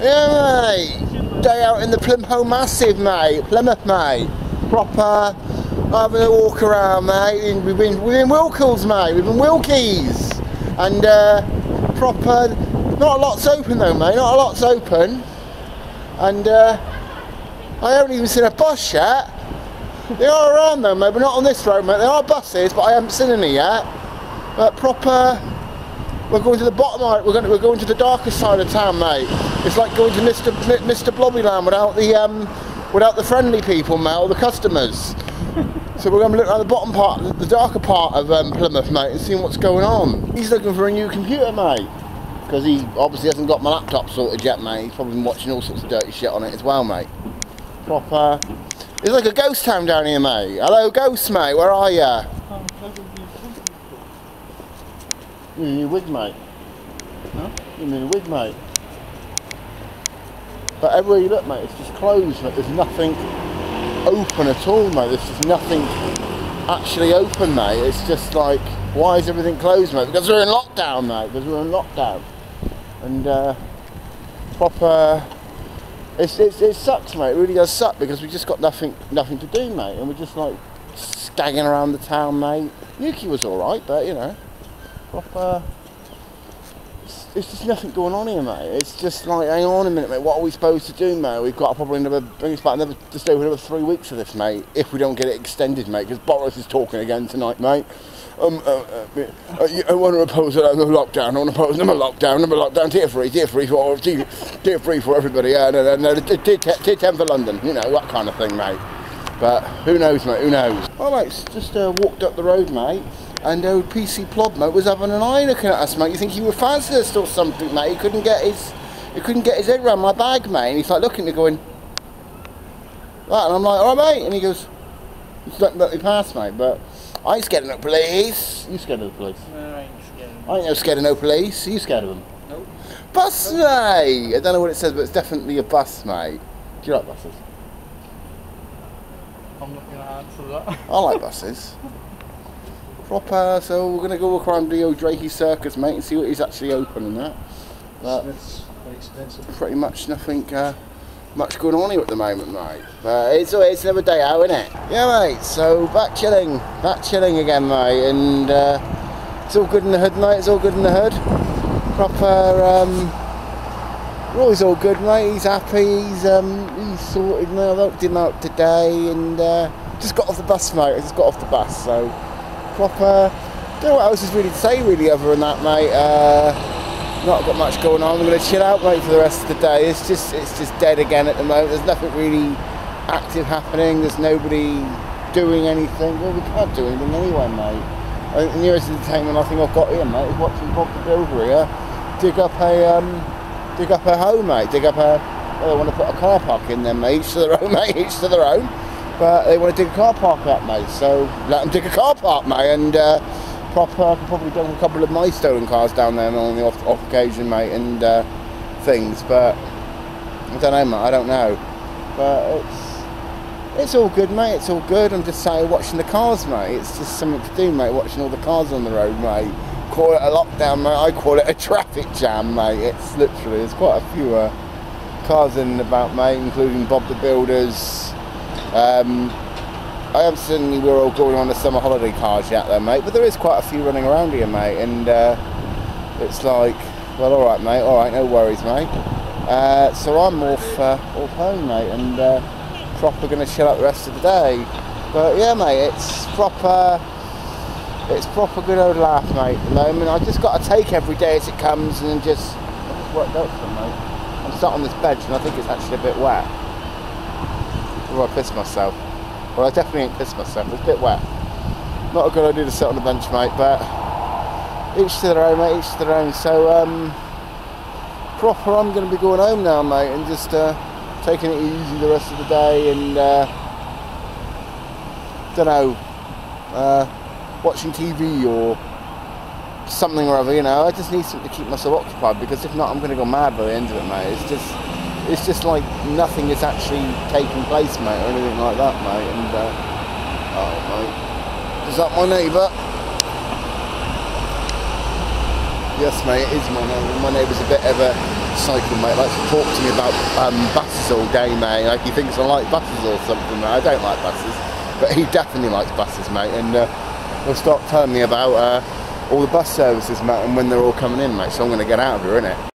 Yeah, mate. Day out in the Plymouth Massive, mate. Plymouth, mate. Proper having a walk around, mate. We've been we've been Wilkles, mate. We've been Wilkies, and uh, proper. Not a lot's open though, mate. Not a lot's open, and uh, I haven't even seen a bus yet. They are around though, mate, but not on this road, mate. There are buses, but I haven't seen any yet. But proper. We're going to the bottom of it. We're going to, we're going to the darkest side of town, mate. It's like going to Mr. M- Mr. Blobbyland without the um, without the friendly people, mate, or the customers. so we're going to look at the bottom part, the darker part of um, Plymouth, mate, and see what's going on. He's looking for a new computer, mate, because he obviously hasn't got my laptop sorted yet, mate. He's probably been watching all sorts of dirty shit on it as well, mate. Proper. It's like a ghost town down here, mate. Hello, ghost, mate. Where are you? You need a wig, mate. Huh? You need a wig, mate. But everywhere you look, mate, it's just closed, mate. There's nothing open at all, mate. There's just nothing actually open, mate. It's just like, why is everything closed, mate? Because we're in lockdown, mate. Because we're in lockdown. And, uh, proper... It's, it's, it sucks, mate. It really does suck because we just got nothing nothing to do, mate. And we're just, like, skagging around the town, mate. Nuki was alright, but, you know, proper... It's, just nothing going on here, mate. It's just like, hang on a minute, mate. What are we supposed to do, mate? We've got to probably another, bring us back another, just over another three weeks of this, mate. If we don't get it extended, mate. Because Boris is talking again tonight, mate. Um, uh, uh, uh, you- I want to oppose another lockdown. I want to oppose another lockdown, another lockdown. Tier three, tier three for tier, tier three for everybody. Yeah, no, no, no. Tier, tier ten for London. You know that kind of thing, mate. But who knows, mate? Who knows? All right, just uh, walked up the road, mate, and old PC Plod, mate, was having an eye looking at us, mate. You think he was fascist or something, mate? He couldn't get his, he couldn't get his head around my bag, mate. And he's like looking at me, going, that, and I'm like, all right, mate. And he goes, he's letting let me pass, mate. But I ain't scared of no police. You scared of the police? No, I ain't scared. I ain't no scared of no police. Are you scared of them? Nope. Bus, mate. I don't know what it says, but it's definitely a bus, mate. Do you like buses? I'm not gonna answer that. I like buses. Proper, so we're going to go around the old Drakey Circus, mate, and see what he's actually open and that. But quite expensive. pretty much nothing uh, much going on here at the moment, mate. But it's, it's another day out, isn't it? Yeah, mate, so back chilling. Back chilling again, mate, and uh, it's all good in the hood, mate. It's all good in the hood. Proper, um, Roy's all good, mate. He's happy. He's um, he's sorted. I looked him out today, and uh, just got off the bus, mate. I just got off the bus, so proper. Don't know what else is really to say, really, other than that, mate. Uh, not got much going on. I'm going to chill out, mate, for the rest of the day. It's just it's just dead again at the moment. There's nothing really active happening. There's nobody doing anything. Well, we can't do anything anyway, mate. I think the nearest entertainment I think I've got here, mate, is watching Bob the Builder here dig up a um, dig up a home, mate. Dig up a. Well, they want to put a car park in there, mate. Each to their own, mate. Each to their own. But they want to dig a car park up, mate. So let them dig a car park, mate. And uh, proper, I could probably dump a couple of my stolen cars down there on the off, off occasion, mate, and uh, things. But I don't know, mate. I don't know. But it's it's all good, mate. It's all good. I'm just here watching the cars, mate. It's just something to do, mate. Watching all the cars on the road, mate. Call it a lockdown, mate. I call it a traffic jam, mate. It's literally there's quite a few uh, cars in and about, mate, including Bob the Builders. Um, I haven't seen we're all going on the summer holiday cars yet, though, mate. But there is quite a few running around here, mate. And uh, it's like, well, all right, mate. All right, no worries, mate. Uh, so I'm off, uh, off home, mate, and uh, proper going to chill out the rest of the day. But yeah, mate, it's proper. It's proper good old laugh, mate. At the moment, I just got to take every day as it comes, and just I've just worked out some, mate. I'm sat on this bench, and I think it's actually a bit wet. Or I pissed myself. Well, I definitely ain't pissed myself. It's a bit wet. Not a good idea to sit on the bench, mate. But each to their own, mate. Each to their own. So, um, proper. I'm going to be going home now, mate, and just uh, taking it easy the rest of the day, and uh, don't know, uh, watching TV or something or other. You know, I just need something to keep myself occupied because if not, I'm going to go mad by the end of it, mate. It's just, it's just like nothing is actually taking place, mate, or anything like that, mate. And uh, oh, mate, is that my neighbour? Yes, mate, it is my neighbour. My neighbour's a bit of a cycle, mate. Likes to talk to me about um, buses all day, mate. Like he thinks I like buses or something. Mate. I don't like buses, but he definitely likes buses, mate. And uh, he'll start telling me about uh, all the bus services, mate, and when they're all coming in, mate. So I'm going to get out of here, innit?